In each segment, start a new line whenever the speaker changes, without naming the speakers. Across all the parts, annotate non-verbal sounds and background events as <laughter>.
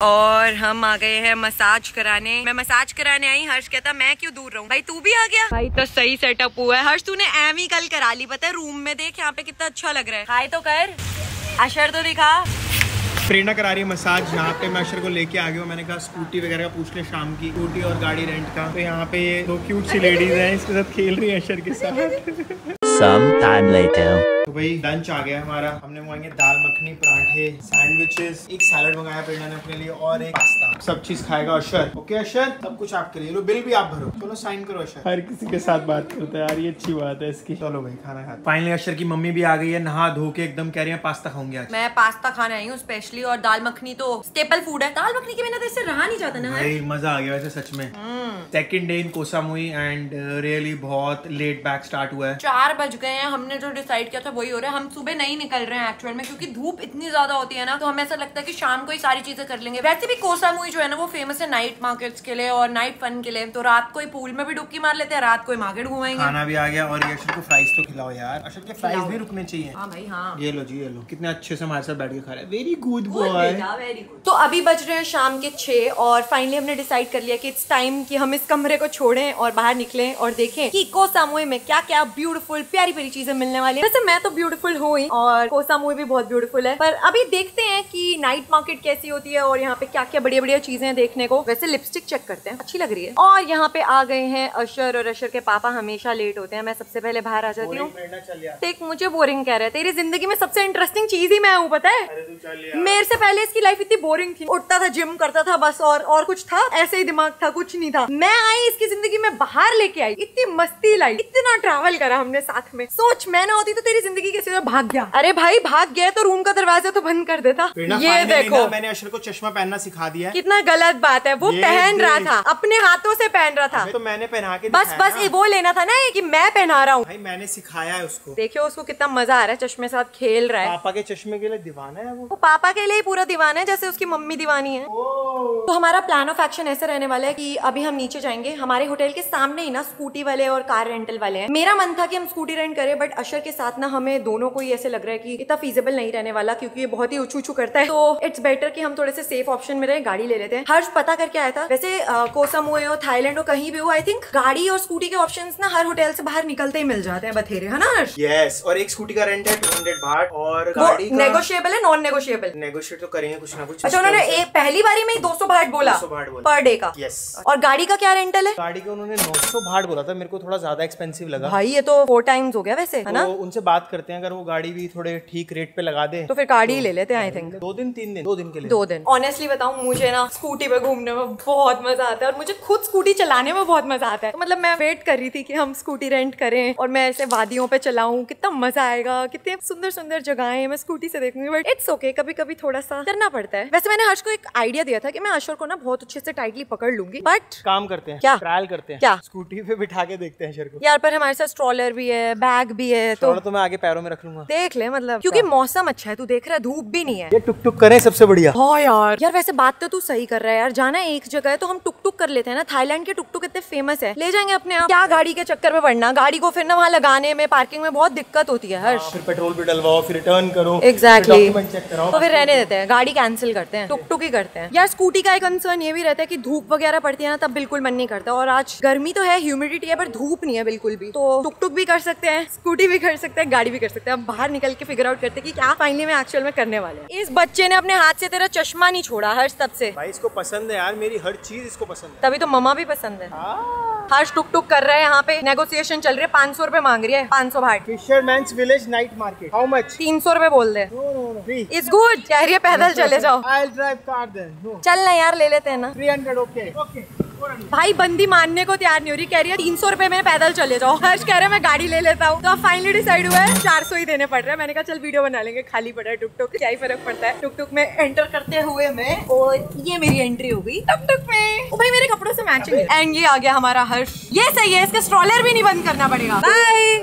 और हम आ गए हैं मसाज कराने। मैं मसाज कराने आई हर्ष कहता मैं क्यों दूर रहूँ? भाई तू भी आ गया? भाई तो सही सेटअप हुआ है। हर्ष तूने एम ही कल करा ली पता है? रूम में देख यहाँ पे कितना अच्छा लग रहा है। हाय तो कर। अशर तो दिखा।
प्रेरणा करा रही है मसाज यहाँ पे मैं अशर को लेके आ गया हूँ। मैंने कहा स्कूटी वगैरह का पूछ ले शाम की। स्कूटी और गाड़ी रेंट का। तो यहाँ पे ये दो क्यूट सी लेडीज़ हैं इसके साथ खेल रही है अशर के साथ।
Some time later.
तो भाई लंच आ गया हमारा। हमने मंगाएँगे दाल मखनी पराठे सैंडविचेस एक सैलड मंगाया प्रेरणा ने अपने लिए और एक पास्ता सब चीज़ खाएगा अशर। ओके अशर? सब कुछ आप करिए लो बिल भी आप भरो। चलो साइन करो अशर। हर किसी के साथ बात करता है यार ये अच्छी बात है इसकी। चलो भाई खाना खा। फाइनली अशर की मम्मी भी आ गई है नहा धो के एकदम कह रही है पास्ता खाऊँगी आज.
मैं पास्ता खाने आई हूँ स्पेशली और दाल मखनी तो स्टेपल फ़ूड है। दाल मखनी के बिना तो इससे रहा नहीं जाता ना
भाई मज़ा आ गया वैसे सच में। Second day in Koh Samui and really बहुत लेट बैक स्टार्ट हुआ है।
चार बज गए हैं हमने जो डिसाइड किया था वही हो रहा है। हम सुबह नहीं निकल रहे हैं एक्चुअल में क्योंकि धूप इतनी ज़्यादा होती है ना तो हमें ऐसा लगता है कि शाम को ही सारी चीज़ें कर लेंगे। वैसे भी कोसामुई जो है ना वो फ़ेमस है नाइट मार्केट्स के लिए और नाइट फन के लिए। तो रात को ही पूल में भी डुबकी मार लेते हैं रात को ही मार्केट घुमाएँगे।
खाना भी आ गया और अशर को फ्राइज तो खिलाओ यार। अशर के फ्राइज भी रुकने चाहिए?
हाँ भाई हाँ।
ये लो जी ये लो। कितने अच्छे से हमारे साथ बैठ के खा रहे हैं। Very good boy
very good. तो अभी बज रहे हैं शाम के छह और फाइनली हमने डिसाइड कर लिया कि इट्स टाइम कि हम इस कमरे को छोड़ें और बाहर निकलें और देखें कि कोसामुई में क्या क्या ब्यूटीफुल प्यारी प्यारी चीज़ें मिलने वाली है। वैसे मैं तो ब्यूटीफुल हूँ ही और कोसामुई भी बहुत ब्यूटीफुल है। पर अभी देखते हैं कि नाइट मार्केट कैसी होती है और यहाँ पे क्या क्या बढ़िया बढ़िया चीज़ें हैं देखने को। वैसे लिपस्टिक चेक करते हैं। अच्छी लग रही है। और यहाँ पे आ गए हैं अशर और अशर के पापा हमेशा लेट होते हैं। मैं सबसे पहले बाहर आ जाती हूँ। देख मुझे बोरिंग कह रहा है। तेरी ज़िंदगी में सबसे इंटरेस्टिंग चीज़ ही मैं हूँ पता है? मेरे से पहले इसकी लाइफ इतनी बोरिंग थी। उठता था जिम करता था बस और और कुछ था? ऐसे ही दिमाग था कुछ नहीं था। मैं आई इसकी ज़िंदगी में बाहर लेके आई। इतनी मस्ती लाई इतना ट्रैवल करा हमने साथ में। सोच मैं ना होती तो तेरी ज़िंदगी कैसे तो भाग गया। अरे भाई भाग गया तो रूम का दरवाज़ा तो बंद कर देता। ये देखो।
मैंने अशर को चश्मा पहनना सिखा दिया
कितना गलत बात है। वो पहन रहा था अपने हाथों से पहन रहा था।
तो मैंने पहना के
बस बस ये वो लेना था ना कि मैं पहना रहा हूँ।
भाई मैंने सिखाया है उसको।
देखियो उसको कितना मज़ा आ रहा है चश्मे साथ खेल रहा है।
पापा के चश्मे के लिए दीवाना है वो?
वो पापा के लिए ही पूरा दीवाना है जैसे उसकी मम्मी दीवानी है। तो हमारा प्लान ऑफ़ एक्शन ऐसे रहने वाला है की अभी हम नीचे जाएँगे हमारे होटल के सामने ही ना स्कूटी वाले और कार रेंटल वाले हैं। मेरा मन था कि हम स्कूटी रेंट करें बट अशर के साथ ना हमें दोनों को ही ऐसे लग रहा है कि इतना फीजेबल नहीं रहने वाला क्योंकि ये बहुत ही उछू उछू करता है। तो इट्स बेटर कि हम थोड़े से सेफ़ ऑप्शन में रहे गाड़ी ले लेते हैं। हर्ष पता करके आया था वैसे कोसम हुए हो थाईलैंड हो कहीं भी हो आई थिंक गाड़ी और स्कूटी के ऑप्शन ना हर होटल से बाहर निकलते ही मिल जाते हैं बथेरे है ना हर्ष?
यस और एक स्कूटी का रेंट है टू हंड्रेड बाट और गाड़ी
है नॉन नेगोशिएबल
नेगोशिएट तो करेंगे कुछ ना कुछ
अच्छा उन्होंने पहली बारी में ही 200 भाट बोला?
200 भाट बोला।
पर डे का?
यस
और गाड़ी का क्या रेंटल है?
गाड़ी का उन्होंने 900 भाट बोला था मेरे को थोड़ा ज़्यादा एक्सपेंसिव लगा।
भाई ये तो फोर टाइम्स हो गया वैसे है ना?
तो उनसे बात करते हैं अगर वो गाड़ी भी थोड़े ठीक रेट पे लगा दे
तो फिर गाड़ी ही ले लेते हैं आई थिंक
दो दिन तीन दिन दो दिन के लिए।
दो दिन। ऑनेस्टली बताऊँ मुझे ना स्कूटी पे घूमने में बहुत मज़ा आता है और मुझे खुद स्कूटी चलाने में बहुत मज़ा आता है। तो मतलब मैं वेट कर रही थी कि हम स्कूटी रेंट करें और मैं ऐसे वादियों पे चलाऊं कितना मज़ा आएगा कितने सुंदर सुंदर जगहें मैं स्कूटी से देखूँगी बट इट्स ओके कभी कभी थोड़ा सा करना पड़ता है। वैसे मैंने हर्ष को एक आइडिया दिया था कि मैं अशोर को ना बहुत अच्छे से टाइटली पकड़ लूँगी बट
काम करते हैं
क्या?
ट्रायल करते हैं।
क्या?
स्कूटी पे बिठा के देखते हैं शेर को।
यार पर हमारे साथ स्ट्रॉलर भी है बैग भी है तो
तो मैं आगे पैरों में रख लूँगा।
देख ले मतलब क्योंकि मौसम अच्छा है तू देख रहा है धूप भी नहीं है।
ये टुक टुक करे सबसे बढ़िया।
हाँ यार। यार वैसे बात तो तू सही कर रहा है यार जाना एक जगह है तो हम टुक टुक कर लेते हैं ना थाईलैंड के टुक टुक इतने फ़ेमस है। ले जाएँगे अपने आप। क्या गाड़ी के चक्कर में पड़ना? गाड़ी को फिर ना वहाँ लगाने में पार्किंग में बहुत दिक्कत होती है हर्ष।
फिर पेट्रोल भी डलवाओ फिर रिटर्न करो
एग्जैक्टली
डॉक्यूमेंट चेक कराओ।
तो फिर रहने देते हैं गाड़ी कैंसिल करते हैं टुक टुक ही करते हैं। यार स्कूटी का एक कंसर्न ये भी रहता है की धूप वगैरह पड़ती है ना तब बिल्कुल मन नहीं करता। और आज गर्मी तो है ह्यूमिडिटी है पर धूप नहीं है बिल्कुल भी। तो टुक टुक भी कर सकते हैं स्कूटी भी कर सकते हैं गाड़ी भी कर सकते हैं। अब बाहर निकल के फिगर आउट करते हैं कि क्या फाइनली में एक्चुअल में करने वाले हैं। इस बच्चे ने अपने हाथ से तेरा चश्मा नहीं छोड़ा हर तब से।
भाई इसको पसंद है यार मेरी हर चीज़ इसको पसंद है।
तभी तो मम्मा भी पसंद है। हर्ष टुक टुक कर रहा है यहाँ पे। नेगोशिएशन चल रही है। पाँच सौ रूपए मांग रही है। पाँच सौ baht
fisherman village night market how much
तीन सौ रूपए बोल दे। इट्स गुड कह रही है पैदल चले जाओ।
आई ड्राइव कार देन
चल ना यार ले लेते हैं ना।
300 ओके ओके
भाई, बंदी मानने को तैयार नहीं हो रही। कह रही है, तीन सौ रुपए में पैदल चले जाओ। हर्ष कह रहे मैं गाड़ी ले लेता हूँ। तो अब फाइनली डिसाइड हुआ है, चार सौ ही देने पड़ रहे हैं। मैंने कहा, चल वीडियो बना लेंगे। खाली पड़ा है टुक टुक क्या ही फ़र्क पड़ता है? टुक टुक में एंटर करते हुए मैं, और ये मेरी एंट्री हो गई टुक टुक में। ओ भाई, मेरे कपड़ों से मैचिंग एंड ये आ गया हमारा हर्ष। ये सही है इसका स्ट्रॉलर भी नहीं बंद करना पड़ेगा। बाय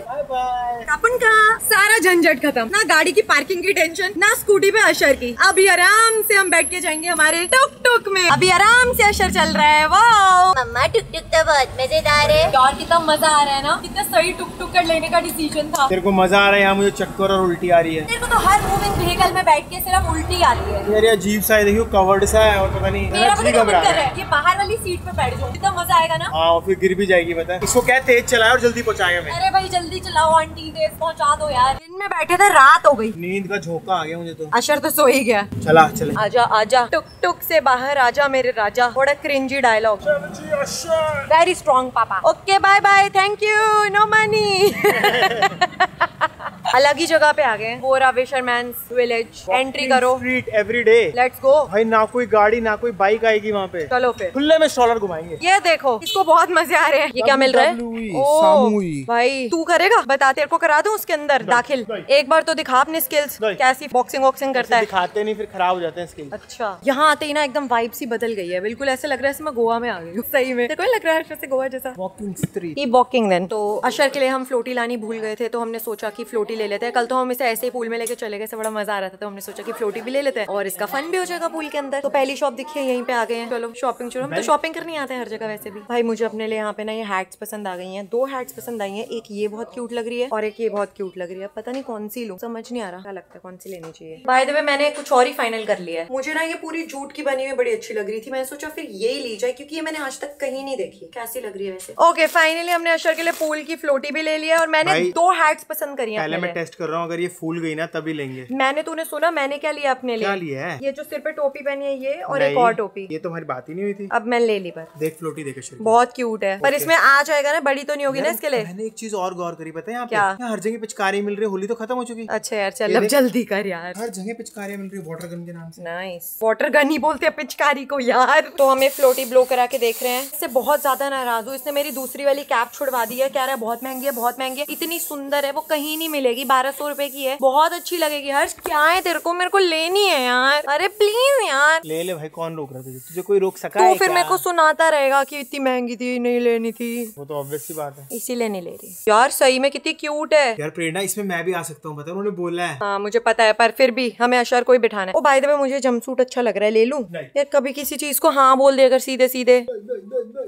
अपन का सारा झंझट खत्म। ना गाड़ी की पार्किंग की टेंशन ना स्कूटी पे अशर की। अभी आराम से हम बैठ के जाएँगे हमारे टुक टुक में। अभी आराम से अशर चल रहा है। वाह
मम्मा टुक टुक तो बहुत मज़ेदार है।
यार कितना मज़ा आ रहा है ना? कितना सही टुक टुक कर लेने का डिसीज़न था।
तेरे को मज़ा आ रहा है यहाँ मुझे चक्कर और उल्टी आ रही है।
तेरे को तो हर मूविंग व्हीकल में बैठ के सिर्फ़ उल्टी आती है।
यार ये अजीब सा है देखियो कवर्ड सा है और पता नहीं
मेरा
जी घबरा
कर
रहा
रहा
है।
है। ये बाहर वाली सीट पे बैठ जाओ कितना मज़ा आएगा ना?
हाँ फिर गिर भी जाएगी पता है। इसको क्या तेज चलाए और जल्दी पहुँचाए हमें
अरे भाई जल्दी चलाओ आंटी देर पहुँचा दो यार। में बैठे थे रात हो गई।
नींद का झोंका आ गया मुझे तो।
अशर तो सो ही गया।
चला चले।
आजा आजा। टुक टुक से बाहर आजा मेरे राजा। बड़ा क्रिंजी डायलॉग वेरी स्ट्रॉन्ग पापा। Okay bye bye thank you no money अलग ही जगह पे आ गए बोरा फिशरमैन विलेज एंट्री करो।
Street every day
let's go
भाई ना कोई गाड़ी ना कोई बाइक आएगी वहाँ पे।
चलो फिर।
खुले में स्ट्रॉलर घुमाएँगे।
ये देखो इसको बहुत मज़े आ रहे हैं। ये क्या मिल रहा है?
सामूही।
भाई तू करेगा? बता तेरे को करा दूँ उसके अंदर दाखिल। एक बार तो दिखा अपनी स्किल्स कैसी बॉक्सिंग वॉक्सिंग करता है।
दिखाते नहीं फिर खराब हो जाते हैं स्किल
अच्छा। यहाँ आते ही ना एकदम वाइब्स ही बदल गई है। बिल्कुल ऐसे लग रहा है मैं गोवा में आ गई हूँ। सही में। तेरे को लग रहा है जैसे गोवा जैसा?
वॉकिंग स्ट्रीट
वॉकिंग देन तो अशर के लिए हम फ्लोटी लानी भूल गए थे तो हमने सोचा कि फ्लोटी ले लेते हैं। कल तो हम इसे ऐसे ही पूल में लेके चले गए से बड़ा मज़ा आ रहा था तो हमने सोचा कि फ्लोटी भी ले लेते हैं। और इसका फन भी हो जाएगा पूल के अंदर। तो पहली शॉप दिखी है यहीं पे आ गए हैं। चलो शॉपिंग शुरू। हम तो शॉपिंग करने आते हैं हर जगह वैसे भी। भाई मुझे अपने लिए यहाँ पे ना ये हैट्स पसंद आ गई है। दो हैट्स पसंद आई है। एक ये बहुत क्यूट लग रही है और एक ये बहुत क्यूट लग रही है। पता नहीं कौन सी लूँ। समझ नहीं आ रहा। क्या लगता है कौन सी लेनी चाहिए? बाय द वे मैंने कुछ और ही फाइनल कर लिया है। मुझे ना ये पूरी जूट की बनी हुई बड़ी अच्छी लग रही थी। मैंने सोचा फिर यही ली जाए क्योंकि ये मैंने आज तक कहीं नहीं देखी। कैसी लग रही है वैसे? ओके फाइनली हमने अशर के लिए पूल की फ्लोटी भी ले लिया और मैंने दो हैट्स पसंद करी हैं
मैं टेस्ट कर रहा हूँ अगर ये फूल गई ना तभी लेंगे।
मैंने तूने सुना मैंने क्या लिया अपने लिए?
क्या लिया है?
ये जो सिर पे टोपी पहनी है ये और एक और टोपी।
ये तो हमारी बात ही नहीं हुई थी।
अब मैं ले ली पर
देख फ्लोटी देखे शरीर।
बहुत क्यूट है। पर इसमें आ जाएगा ना बड़ी तो नहीं होगी ना इसके लिए?
मैंने एक चीज़ और गौर करी पता है यहाँ
क्या?
हर जगह पिचकारी मिल रही होली तो खत्म हो चुकी।
अच्छा यार चल अब जल्दी कर यार।
हर जगह पिचकारियाँ मिल रही है वाटर गन के नाम से।
नाइस वाटर गन ही बोलते हैं पिचकारी को यार। तो हमें फ्लोटी ब्लो करा के देख रहे हैं। इससे बहुत ज़्यादा नाराज़ हूँ। इसने मेरी दूसरी वाली कैप छुड़वा दी है। कह रहा है बहुत महँगी है बहुत महँगी है। इतनी सुंदर है वो कहीं नहीं मिलेगी। बारह सौ रुपए की है। बहुत अच्छी लगेगी। हर्ष क्या है तेरे को? मेरे को लेनी है यार। अरे प्लीज़ यार।
ले ले भाई कौन रोक रहा था तुझे? कोई रोक सका
तो
है
फिर मेरे को सुनाता रहेगा कि इतनी महँगी थी नहीं लेनी थी।
वो तो ऑब्वियस सी बात है।
इसीलिए नहीं ले रही। यार सही में कितनी क्यूट है।
यार प्रेरणा इसमें मैं भी आ सकता हूँ पता उन्होंने बोला है।
हाँ मुझे पता है पर फिर भी हमें अशर को ही बिठाना है। ओ बाय द वे मुझे जमसूट अच्छा लग रहा है ले लूँ। यार कभी किसी चीज़ को हाँ बोल दे अगर सीधे सीधे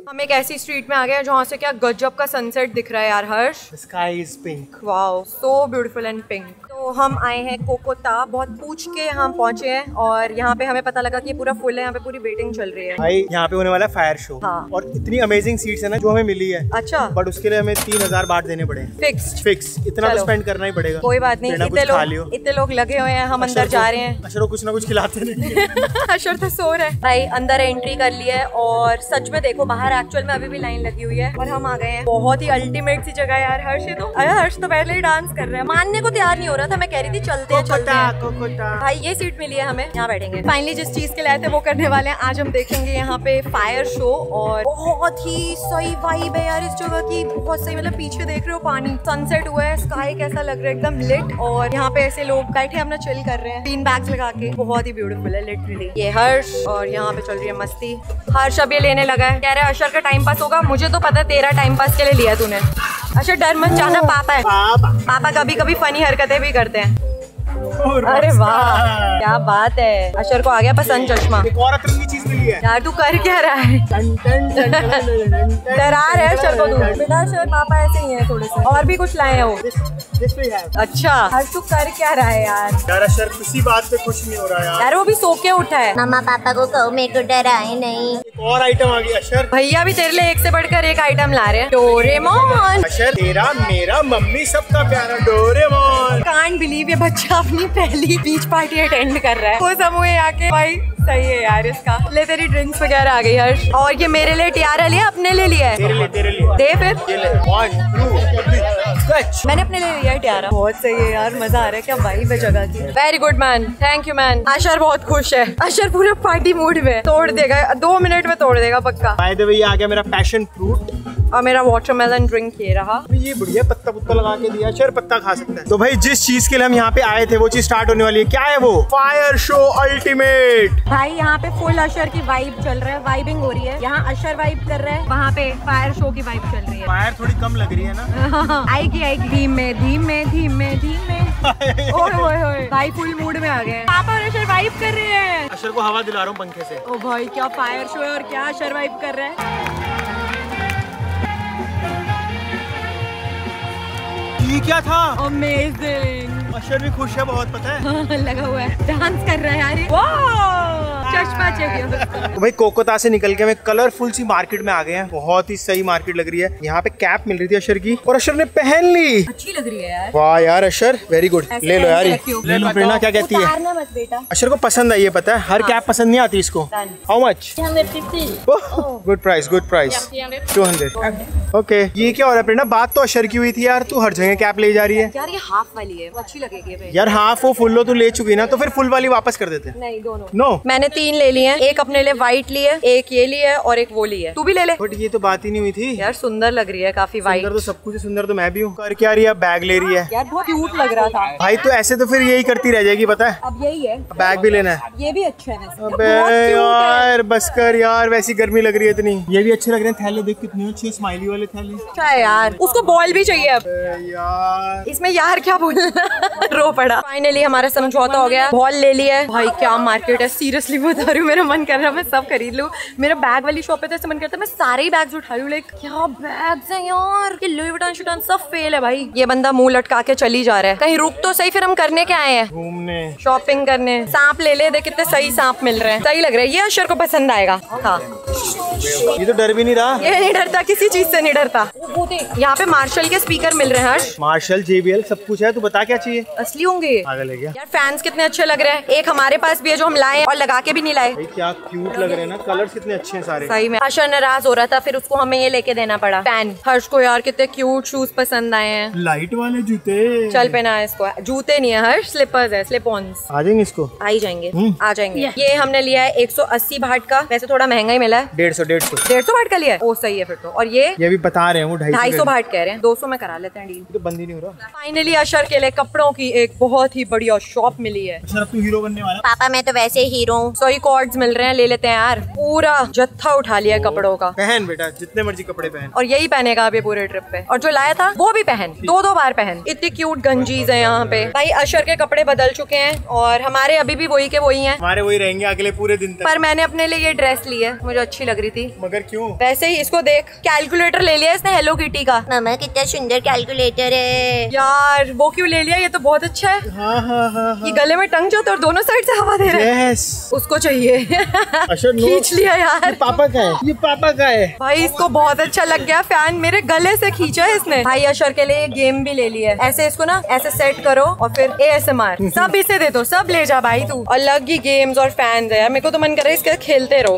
हम एक ऐसी स्ट्रीट में आ गए हैं जहाँ से क्या गजब का सनसेट दिख रहा है यार Harsh.
Sky is pink
wow so beautiful and pink तो हम आए हैं कोकोता बहुत पूछ के हम पहुँचे हैं और यहाँ पे हमें पता लगा कि पूरा फुल है यहाँ पे पूरी वेटिंग चल रही है।
भाई यहाँ पे होने वाला फायर शो
हाँ।
और इतनी अमेजिंग सीट्स है ना जो हमें मिली है।
अच्छा।
बट उसके लिए हमें तीन हज़ार बात देने पड़े
फिक्स
फिक्स इतना तो स्पेंड करना ही पड़ेगा।
कोई बात नहीं इतने लोग इतने लोग लगे हुए हैं हम अंदर जा रहे हैं।
अशर कुछ ना कुछ खिलाते नहीं <laughs>
अशर तो सो रहा है। भाई अंदर एंट्री कर लिया है और सच में देखो बाहर एक्चुअल में अभी भी लाइन लगी हुई है और हम आ गए हैं। बहुत ही अल्टीमेट सी जगह यार हर्ष तो अरे हर्ष तो पहले ही डांस कर रहे हैं। मानने को तैयार नहीं हो रहा। था मैं कह रही थी चलते हैं चलते हैं।
कोकोटा
भाई ये सीट मिली है हमें यहाँ बैठेंगे। फाइनली जिस चीज़ के लिए थे वो करने वाले हैं। आज हम देखेंगे यहाँ पे फायर शो और बहुत ही सही वाइब है यार इस जगह की। बहुत सही मतलब पीछे देख रहे हो पानी। सनसेट हुआ है स्काई कैसा लग रहा है एकदम लिट और यहाँ पे ऐसे लोग बैठे अपना चिल कर रहे हैं। तीन बैग्स लगा के। बहुत ही ब्यूटीफुल है लिटरली ये हर्ष और यहाँ पे चल रही है मस्ती। हर्ष अब ये लेने लगा है। कह रहे है अशर का टाइम पास होगा। मुझे तो पता है तेरा टाइम पास के लिए लिया तूने। अशर डर मत जाना पापा है।
पापा।
पापा कभी कभी फनी हरकतें भी करते हैं। अरे वाह क्या बात है। अशर को आ गया पसंद चश्मा।
एक और अतरंगी चीज़ मिली है।
यार तू कर क्या रहा है। डरा रहे है अशर को तू। बेटा अशर पापा ऐसे ही है थोड़े से। और भी कुछ लाए हैं वो. अच्छा। हर तू कर क्या रहा है यार?
यार अशर किसी बात पे खुश नहीं हो रहा यार।
यार वो भी सो के उठा है।
मम्मा पापा को कहो मेरे को डराए नहीं।
एक और आइटम आ गई अशर।
भैया भी तेरे लिए एक से बढ़कर एक आइटम ला रहे हैं। डोरेमोन।
अशर तेरा मेरा मम्मी सबका प्यारा डोरेमोन।
कांट बिलीव ये बच्चा अपनी पहली बीच पार्टी अटेंड कर रहा है। वो समूह आके भाई सही है यार इसका। ले तेरी ड्रिंक्स वगैरह आ गई हर्ष। और ये मेरे लिए टियारा लिया अपने लिए लिया है?
तेरे लिए तेरे लिए।
दे फिर। मैंने अपने लिए लिया है टियारा बहुत सही है यार मज़ा आ रहा है क्या वाइब है जगह की? Very good man thank you man Ashar बहुत खुश है। अशर पूरे पार्टी मूड में तोड़ देगा दो मिनट में तोड़ देगा पक्का।
बाय द वे ये आ गया मेरा पैशन फ्रूट
और मेरा वाटरमेलन ड्रिंक ये रहा।
ये बढ़िया पत्ता पुत्ता लगा के दिया चल पत्ता खा सकते हैं। तो भाई जिस चीज़ के लिए हम यहाँ पे आए थे वो चीज़ स्टार्ट होने वाली है। क्या है वो? फायर शो अल्टीमेट
भाई यहाँ पे फुल अशर की वाइब चल रहा है वाइबिंग हो रही है। यहाँ अशर वाइब कर रहा है वहाँ पे फायर शो की वाइब चल रही है।
फायर थोड़ी कम लग रही है ना? <laughs>
आएगी आएगी। धीम में धीम में धीम में धीम <laughs> भाई फुल मूड में आ गए। पापा और अशर वाइब कर रहे हैं।
अशर को हवा दिला रहा हूँ पंखे से।
ओ भाई क्या फायर शो है और क्या अशर वाइब कर रहा है।
ये क्या था?
अमेजिंग
अक्षर भी खुश है बहुत पता है?
लगा हुआ है। डांस कर रहा है यार ये।
तो भाई कोकोता से निकल के हमें कलरफुल सी मार्केट में आ गए हैं। बहुत ही सही मार्केट लग रही है। यहाँ पे कैप मिल रही थी अशर की और अशर ने पहन ली।
अच्छी लग रही है यार।
वाह यार अशर वेरी गुड ले लो यार। ले लो प्रेरणा क्या कहती है?
उतारना मत बेटा।
अशर को पसंद आई है पता है? हर कैप पसंद नहीं आती इसको। How much good price good price two hundred okay ये क्या हो रहा है प्रेरणा बात तो अशर की हुई थी यार। तू हर जगह कैप ले जा रही है।
यार ये हाफ़ वाली है। वो अच्छी लगेगी
यार हाफ़ वो फुल लो तू ले चुकी ना तो फिर फुल वाली वापस कर देते
नहीं दोनों।
नो
मैंने तीन ले लिए। हैं एक अपने लिए व्हाइट ली है एक ये ली है और एक वो ली है तू भी ले ले।
बट ये तो बात ही नहीं हुई थी।
यार सुंदर लग रही है काफ़ी
सुंदर
व्हाइट
तो सब कुछ सुंदर तो मैं भी हूँ। कर क्या रही है? बैग ले रही है।
यार बहुत क्यूट लग रहा था।
भाई तो ऐसे तो फिर यही करती रह जाएगी पता है?
अब यही है।
बैग भी लेना है।
ये भी अच्छा है।
यार बस कर यार वैसी गर्मी लग रही है इतनी। ये भी अच्छे लग रहे हैं थैले देख कितने अच्छे स्माइली वाले थैले।
अच्छा यार उसको बॉल भी चाहिए अब।
यार।
इसमें यार क्या बोलना रो पड़ा। फाइनली हमारा समझौता हो गया। बॉल ले लिया भाई क्या मार्केट है? सीरियसली बता रही हूँ मेरा मन कर रहा है मैं सब खरीद लूँ। मेरा बैग वाली शॉप पे तो ऐसे मन करता है मैं सारे ही बैग्स उठा लूँ लाइक क्या बैग्स हैं यार? ये लुई विटन शुटन सब फेल है भाई। ये बंदा मुँह लटका के चली जा रहा है। कहीं रुक तो सही फिर हम करने के आए हैं?
घूमने।
शॉपिंग करने। सांप ले ले देख कितने सही सांप मिल रहे हैं। सही लग रहा है। ये अशर को पसंद आएगा। हाँ।
ये तो डर भी नहीं रहा?
ये नहीं डरता किसी चीज़ से नहीं डरता। यहाँ पे मार्शल के स्पीकर मिल रहे हैं हर्ष।
मार्शल जेबीएल सब कुछ है तू बता क्या चाहिए?
असली होंगे। ये
पागल है क्या?
यार फैंस कितने अच्छे लग रहे हैं। एक हमारे पास भी है जो हम लाए और लगा के भी नहीं लाए।
भाई क्या क्यूट लग रहे हैं ना? कलर्स कितने अच्छे हैं सारे।
सही में। अशर नाराज़ हो रहा था फिर उसको हमें ये लेके देना पड़ा। फ़ैन हर्ष को यार कितने क्यूट शूज़ पसंद आए हैं।
लाइट वाले जूते।
चल पहना है इसको। जूते नहीं है हर्ष। स्लीपर्स है स्लिप ऑन्स
आ जाएँगे इसको?
आ ही जाएँगे। आ जाएँगे। ये हमने लिया है 180 भाट का। वैसे थोड़ा महँगा ही मिला है।
डेढ़ सौ डेढ़ सौ।
डेढ़ सौ भाट का लिया है? ओ सही है फिर तो। और ये?
ये भी बता रहे हैं वो ढाई सौ
सौ भाट कह रहे हैं। दो सौ में करा लेते हैं डील
तो बंद ही नहीं हो रहा।
फाइनली अशर के लिए कपड़ों की एक बहुत ही बढ़िया शॉप मिली है।
अच्छा तू हीरो बनने वाला
पापा मैं तो वैसे हीरो हूँ।
सही कॉर्ड्स मिल रहे हैं ले लेते हैं यार। पूरा जत्था उठा लिया है कपड़ों का।
पहन बेटा जितने मर्ज़ी कपड़े पहन।
और यही पहनेगा अभी पूरे ट्रिप पे। और जो लाया था वो भी पहन। दो दो बार पहन। इतनी क्यूट गंजीज है यहाँ पे। भाई अशर के कपड़े बदल चुके हैं और हमारे अभी भी वही के वही है।
हमारे वही रहेंगे अगले पूरे दिन
पर मैंने अपने लिए ये ड्रेस ली है। मुझे अच्छी लग रही थी।
मगर क्यूँ?
वैसे ही इसको देख। कैलकुलेटर ले लिया इसने हेलो किटी का।
मामा कितना सुंदर कैलकुलेटर है।
यार वो क्यों ले लिया? ये तो बहुत अच्छा है।
हाँ हाँ हाँ
ये गले में टंग जाओ तो और दोनों साइड से हवा दे रहा है।
यस
उसको चाहिए। खींच लिया यार।
पापा का है। ये पापा का है।
भाई इसको बहुत अच्छा लग गया। फ़ैन मेरे गले से खींचा है इसने। भाई अशर के लिए गेम भी ले लिया है। ऐसे इसको ना ऐसे सेट करो और फिर ए एस एम आर सब इसे दे दो सब ले जा भाई तू। अलग ही गेम्स और फ़ैन है यार। मेरे को तो मन कर रहा है इसके खेलते रहो।